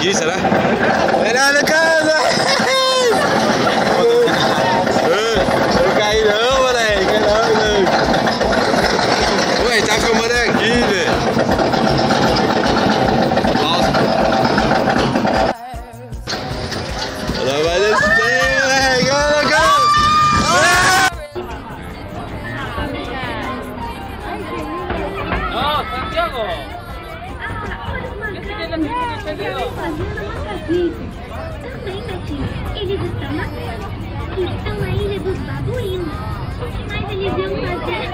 Aqui, será? Melhor na casa! Não caí não, moleque. Não, não. Ué, tá filmando aqui, velho. Nossa. Ela vai descer, moleque. Olha, cara. Ó, Santiago. Fazendo uma casinha. Também, Betinho. Eles estão na Estão na ilha dos babuínos. Mas eles iam fazer...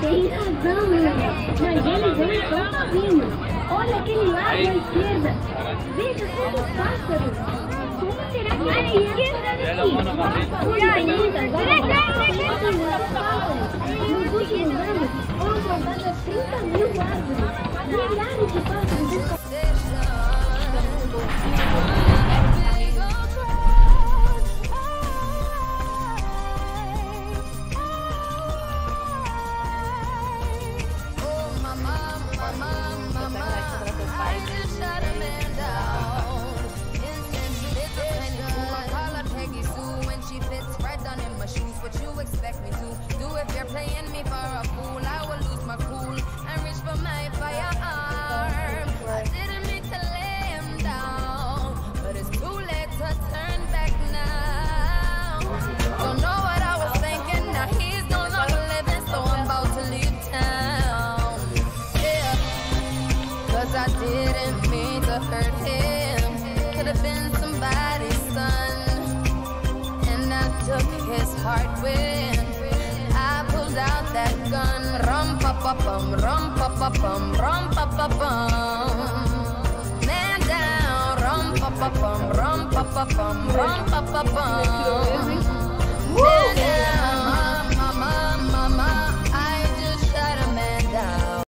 Tem razão, Ana. Mas eles não estão sozinhos. Olha aquele lado à esquerda. Veja quantos pássaros. Como será que é a esquerda daqui? Nos últimos anos, if me for a fool? I will lose my cool and reach for my firearm. I didn't mean to lay him down, but it's too late to turn back now. Don't know what I was thinking. Now he's no longer living, so I'm about to leave town. Yeah, cause I didn't mean to hurt him. Could have been somebody's son. And I took his heart when bum, rum pa pa bum, rum pa pa bum. Man down, rum pa pa bum, rum pa pa bum, rum pa pa bum. Man down.